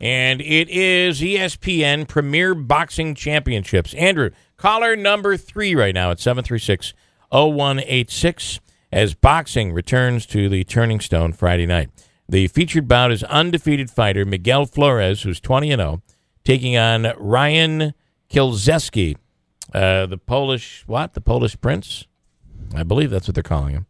and it is ESPN Premier Boxing Championships. Andrew, caller number three right now at 736 0186 as boxing returns to the Turning Stone Friday night. The featured bout is undefeated fighter Miguel Flores, who's 20 and 0, taking on Ryan Kielczweski, uh, the Polish, what? The Polish prince? I believe that's what they're calling him.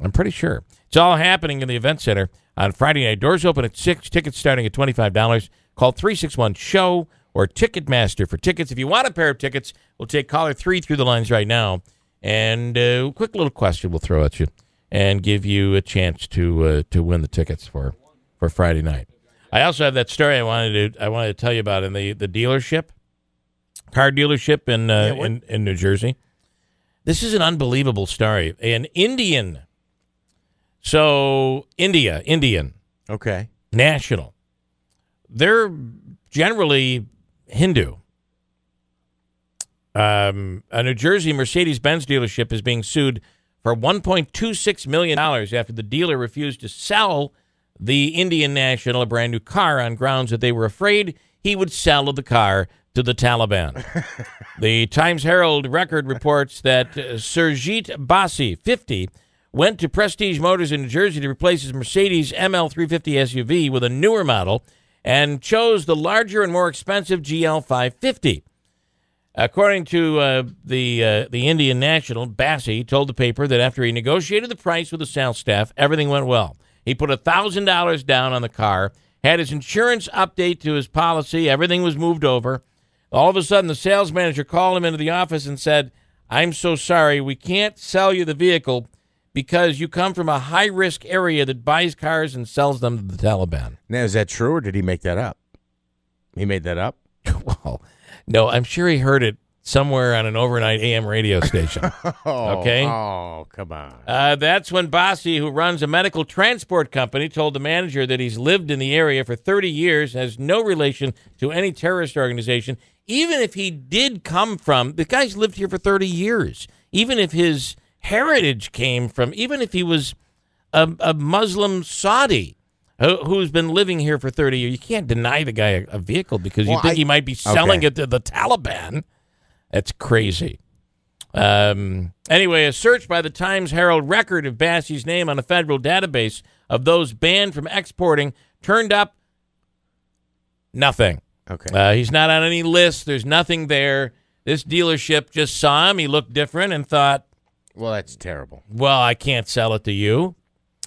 I'm pretty sure. It's all happening in the event center on Friday night. Doors open at 6, tickets starting at $25. Call 361 SHOW or Ticketmaster for tickets. If you want a pair of tickets, we'll take caller 3 through the lines right now. And uh, a quick little question we'll throw at you and give you a chance to uh, to win the tickets for for Friday night. I also have that story I wanted to I wanted to tell you about in the the dealership, car dealership in uh, in, in New Jersey. This is an unbelievable story. An Indian, so India, Indian Okay. national, they're generally Hindu. Um, a New Jersey Mercedes Benz dealership is being sued for $1.26 million after the dealer refused to sell the Indian national a brand new car on grounds that they were afraid he would sell the car to the Taliban. the Times Herald Record reports that uh, Surjit Basi, 50, went to Prestige Motors in New Jersey to replace his Mercedes ML350 SUV with a newer model and chose the larger and more expensive GL550. According to uh, the uh, the Indian National, Bassi told the paper that after he negotiated the price with the sales staff, everything went well. He put thousand dollars down on the car, had his insurance update to his policy, everything was moved over. All of a sudden, the sales manager called him into the office and said, "I'm so sorry, we can't sell you the vehicle because you come from a high risk area that buys cars and sells them to the Taliban." Now, is that true or did he make that up? He made that up? well, no, I'm sure he heard it somewhere on an overnight AM radio station. Oh, Okay. Oh, come on. Uh, that's when Bossi, who runs a medical transport company, told the manager that he's lived in the area for 30 years, has no relation to any terrorist organization. Even if he did come from, the guy's lived here for 30 years. Even if his heritage came from, even if he was a, a Muslim Saudi who, who's been living here for 30 years, you can't deny the guy a, a vehicle because you think I- he might be selling Okay. it to the Taliban. That's crazy. Um, anyway, a search by the Times Herald Record of Bassey's name on a federal database of those banned from exporting turned up nothing. Okay. Uh, he's not on any list. There's nothing there. This dealership just saw him. He looked different and thought, well, that's terrible. well, I can't sell it to you.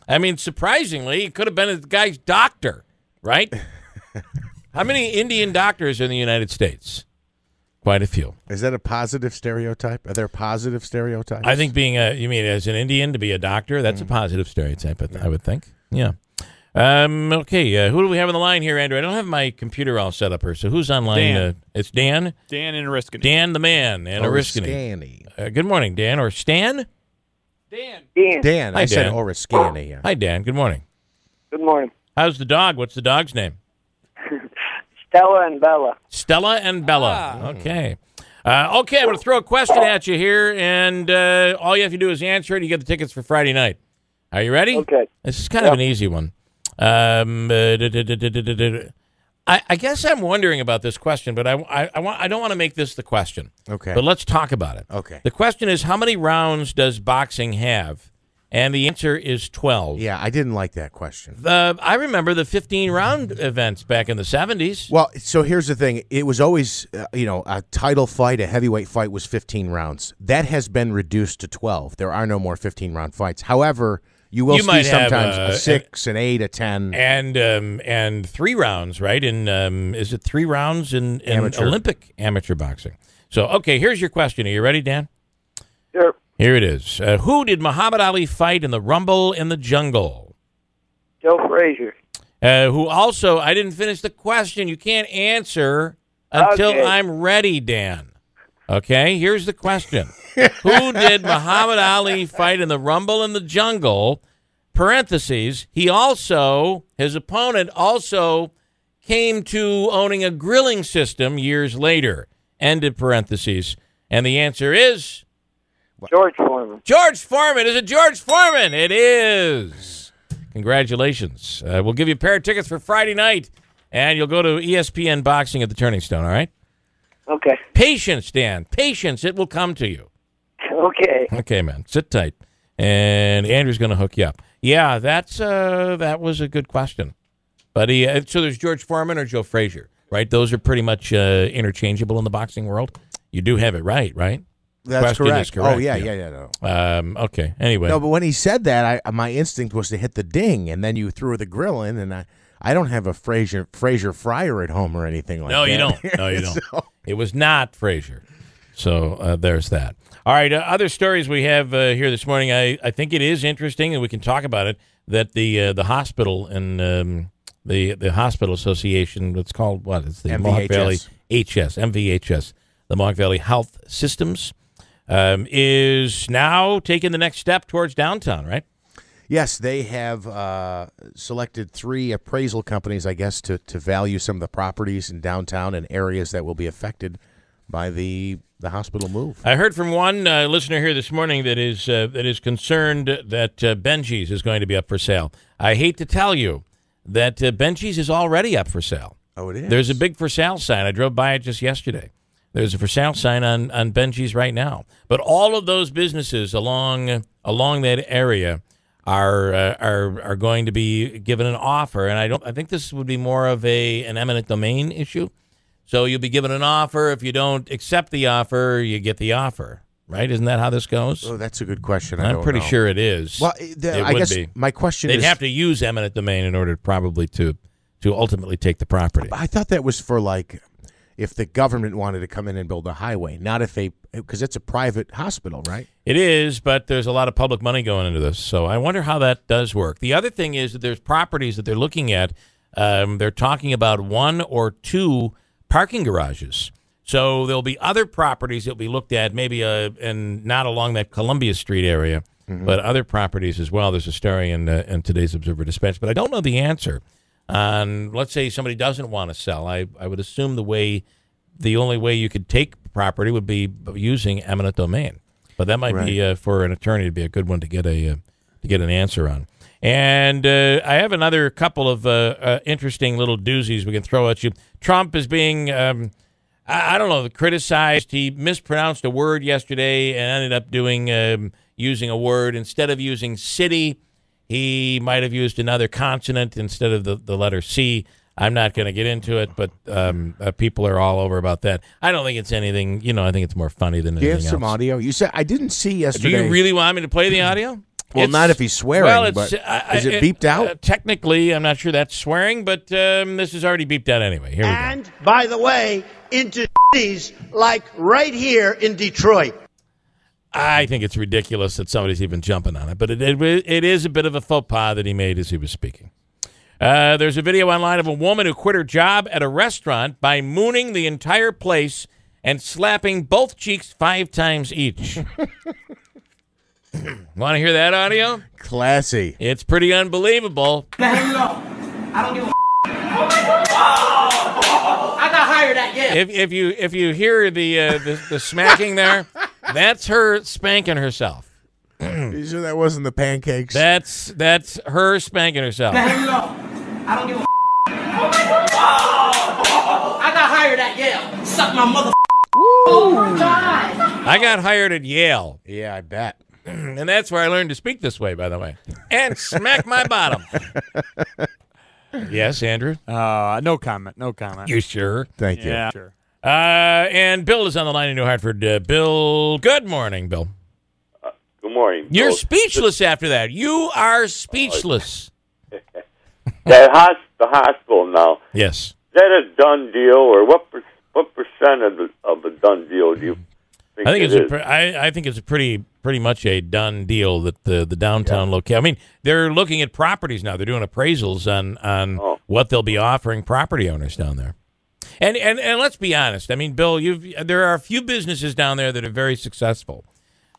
I mean, surprisingly, it could have been the guy's doctor, right? How many Indian doctors are in the United States? Quite a few. Is that a positive stereotype? Are there positive stereotypes? I think being a, you mean as an Indian to be a doctor, that's a mm. positive stereotype, I th- I would think. Yeah. Um, okay, uh, who do we have on the line here, Andrew? I don't have my computer all set up here, so who's online? Dan. Uh, it's Dan? Dan and Oriskany. Dan the man and Or Oriskany. Uh, good morning, Dan. Or Stan? Dan. Dan. Dan. Hi, I said Dan. Oriskany. Yeah. Hi, Dan. Good morning. Good morning. How's the dog? What's the dog's name? Stella and Bella. Stella and Bella. Okay. Uh, okay, I'm going to throw a question at you here, and uh, all you have to do is answer it. You get the tickets for Friday night. Are you ready? Okay. This is kind of an easy one. Um, uh, da- da- da- I, I guess I'm wondering about this question, but I, I, I, want, I don't want to make this the question. Okay. But let's talk about it. Okay. The question is how many rounds does boxing have? And the answer is 12. Yeah, I didn't like that question. The, I remember the 15 round events back in the 70s. Well, so here's the thing. It was always, uh, you know, a title fight, a heavyweight fight was 15 rounds. That has been reduced to 12. There are no more 15 round fights. However, you will You see might have, sometimes uh, a six, an eight, a 10. and um, and three rounds, right? In um, is it three rounds in, in Amateur. Olympic amateur boxing? So okay, here's your question. Are you ready, Dan? Sure. Here it is. Uh, who did Muhammad Ali fight in the Rumble in the Jungle? Joe Frazier. Uh, who also, I didn't finish the question. You can't answer until Okay. I'm ready, Dan. Okay, here's the question Who did Muhammad Ali fight in the Rumble in the Jungle? Parentheses, he also, his opponent also came to owning a grilling system years later. Ended parentheses. And the answer is George Foreman. George Foreman. Is it George Foreman? It is. Congratulations. Uh, we'll give you a pair of tickets for Friday night and you'll go to ESPN Boxing at the Turning Stone. All right. Okay. Patience, Dan. Patience. It will come to you. Okay. Okay, man. Sit tight, and Andrew's going to hook you up. Yeah, that's uh, that was a good question. But he, uh, so there's George Foreman or Joe Frazier, right? Those are pretty much uh, interchangeable in the boxing world. You do have it right, right? That's Question is correct. correct, Oh yeah, yeah. yeah, yeah. no. Um, okay. Anyway, No, but when he said that, I my instinct was to hit the ding, and then you threw the grill in, and I I don't have a Fraser Fraser fryer at home or anything like No, that. No, you don't. No, you don't. So- It was not Frazier. So uh, there's that. All right. Uh, other stories we have uh, here this morning. I, I think it is interesting, and we can talk about it. That the uh, the hospital and um, the the hospital association. It's called what? It's the Mohawk Valley HS MVHS. The Mohawk Valley Health Systems um, is now taking the next step towards downtown. Right. Yes, they have uh, selected three appraisal companies, I guess, to, to value some of the properties in downtown and areas that will be affected by the the hospital move. I heard from one uh, listener here this morning that is uh, that is concerned that uh, Benji's is going to be up for sale. I hate to tell you that uh, Benji's is already up for sale. Oh, it is. There's a big for sale sign. I drove by it just yesterday. There's a for sale sign on on Benji's right now. But all of those businesses along along that area are uh, are are going to be given an offer, and I don't. I think this would be more of a an eminent domain issue. So you'll be given an offer. If you don't accept the offer, you get the offer. Right? Isn't that how this goes? Oh, that's a good question. I I'm pretty know. sure it is. Well, the- It I guess be. my question is. They'd is have to use eminent domain in order probably to to ultimately take the property. I thought that was for like if the government wanted to come in and build a highway, not if they because it's a private hospital, right? It is, but there's a lot of public money going into this. So I wonder how that does work. The other thing is that there's properties that they're looking at. Um, they're talking about one or two parking garages. So there'll be other properties that'll be looked at, maybe uh, and not along that Columbia Street area, but other properties as well. There's a story in, uh, in today's Observer Dispatch, but I don't know the answer. On let's say somebody doesn't want to sell, I, I would assume the way the only way you could take property would be using eminent domain. But that might be uh, for an attorney to be a good one to get a uh, to get an answer on. And uh, I have another couple of uh, uh, interesting little doozies we can throw at you. Trump is being um, I, I don't know criticized. He mispronounced a word yesterday and ended up doing um, using a word instead of using city. He might have used another consonant instead of the, the letter C. I'm not going to get into it, but um, uh, people are all over about that. I don't think it's anything. You know, I think it's more funny than Do you have some else. audio? You said I didn't see yesterday. Do yesterday. you really want me to play the audio? Well, It's- not if he's swearing, Well, it's, but I- is I- it beeped out? uh, technically, I'm not sure that's swearing, but um, this is already beeped out anyway. Here we go. And, by the way, into cities like right here in Detroit. I think it's ridiculous that somebody's even jumping on it, but it, it, it is a bit of a faux pas that he made as he was speaking. Uh, there's a video online of a woman who quit her job at a restaurant by mooning the entire place and slapping both cheeks five times each. Want to hear that audio? Classy. It's pretty unbelievable. I don't give a f I got hired at Yale. If, if you if you hear the, uh, the the smacking there, that's her spanking herself. You sure that wasn't the pancakes? That's that's her spanking herself. I don't give a I got hired at Yale. Suck my mother. Oh my god! I got hired at Yale, yeah, I bet. and that's where I learned to speak this way, by the way. And smack my bottom. yes, Andrew. Uh, no comment. No comment. You sure? Thank you. yeah, sure. Uh, and Bill is on the line in New Hartford. Uh, Bill, good morning, Bill. Good morning. You're Bill. speechless after that. You are speechless. That hos- the hospital now. Yes. Is that a done deal, or what? Per- what percent of the of a done deal do you think I think it it's a? I, I think it's a pretty pretty much a done deal that the the downtown locale. I mean, they're looking at properties now. They're doing appraisals on on Oh. what they'll be offering property owners down there. And and and let's be honest. I mean, Bill, you've there are a few businesses down there that are very successful.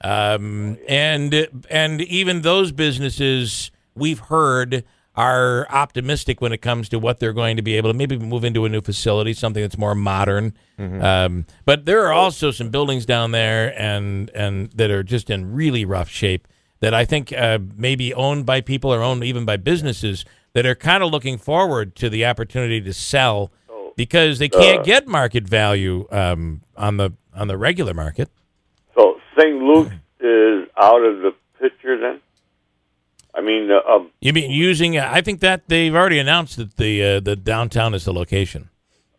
Um, and and even those businesses we've heard are optimistic when it comes to what they're going to be able to maybe move into a new facility, something that's more modern. Um, but there are also some buildings down there and and that are just in really rough shape that I think uh, may be owned by people or owned even by businesses that are kind of looking forward to the opportunity to sell. Because they can't get market value um, on the on the regular market. So St. Luke's is out of the picture then. I mean, uh, uh, You mean using? I think that they've already announced that the uh, the downtown is the location.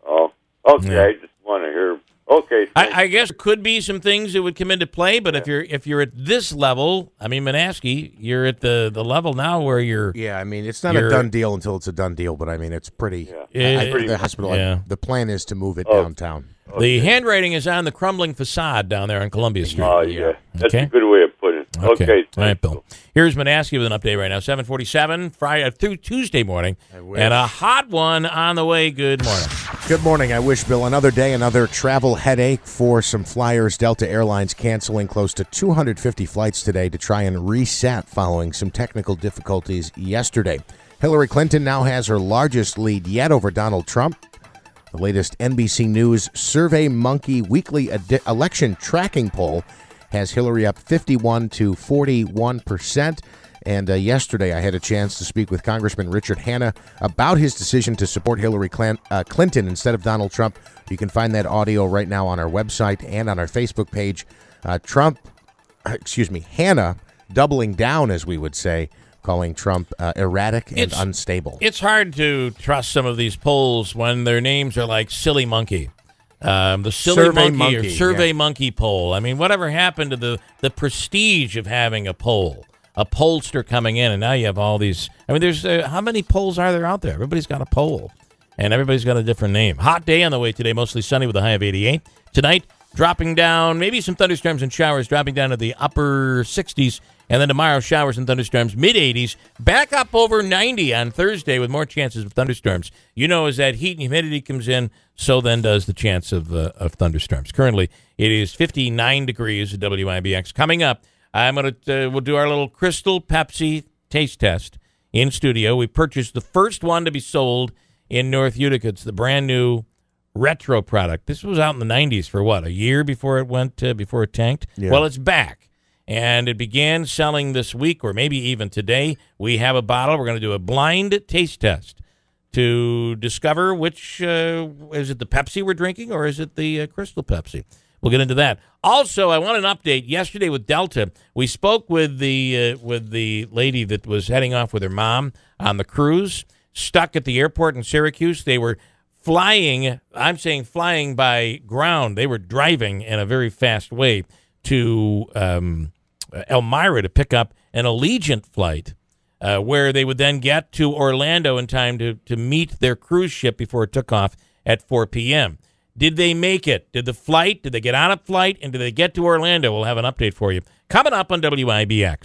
oh, okay. Yeah. I just want to hear. Okay, I, I guess could be some things that would come into play, but if you're if you're at this level, I mean, Manaski, you're at the the level now where you're. Yeah, I mean it's not a done deal until it's a done deal, but I mean it's pretty. Yeah. I- Pretty- the hospital. yeah. The plan is to move it Oh. downtown. The handwriting is on the crumbling facade down there on Columbia ah, Street. Oh, yeah. That's Okay. a good way of putting it. Okay. Okay. All right. Bill. Here's Manaski with an update right now. 747 Friday uh, through Tuesday morning. And a hot one on the way. Good morning. Good morning. I wish Bill another day, another travel headache for some flyers. Delta Airlines canceling close to 250 flights today to try and reset following some technical difficulties yesterday. Hillary Clinton now has her largest lead yet over Donald Trump. The latest NBC News Survey Monkey weekly election tracking poll has Hillary up 51 to 41 percent. And uh, yesterday, I had a chance to speak with Congressman Richard Hanna about his decision to support Hillary uh, Clinton instead of Donald Trump. You can find that audio right now on our website and on our Facebook page. Uh, Trump, excuse me, Hanna doubling down, as we would say, calling Trump uh, erratic and It's- unstable. It's hard to trust some of these polls when their names are like Silly Monkey. Um, the Silly Survey Monkey, or Survey yeah. Monkey poll. I mean, whatever happened to the, the prestige of having a poll? A pollster coming in, and now you have all these. I mean, there's uh, how many polls are there out there? Everybody's got a poll, and everybody's got a different name. Hot day on the way today, mostly sunny with a high of 88. Tonight, dropping down, maybe some thunderstorms and showers, dropping down to the upper 60s. And then tomorrow, showers and thunderstorms, mid 80s, back up over 90 on Thursday with more chances of thunderstorms. You know, as that heat and humidity comes in, so then does the chance of, uh, of thunderstorms. Currently, it is 59 degrees at WIBX. Coming up, I'm gonna uh, we'll do our little Crystal Pepsi taste test in studio. We purchased the first one to be sold in North Utica. It's the brand new retro product. This was out in the 90s for what a year before it went uh, before it tanked. Yeah. Well, it's back, and it began selling this week or maybe even today. We have a bottle. We're going to do a blind taste test to discover which uh, is it the Pepsi we're drinking or is it the uh, Crystal Pepsi. We'll get into that. Also, I want an update. Yesterday with Delta, we spoke with the uh, with the lady that was heading off with her mom on the cruise, stuck at the airport in Syracuse. They were flying. I'm saying flying by ground. They were driving in a very fast way to um, Elmira to pick up an Allegiant flight uh, where they would then get to Orlando in time to, to meet their cruise ship before it took off at 4 p.m. Did they make it? Did the flight, did they get on a flight, and did they get to Orlando? We'll have an update for you. Coming up on WIBX.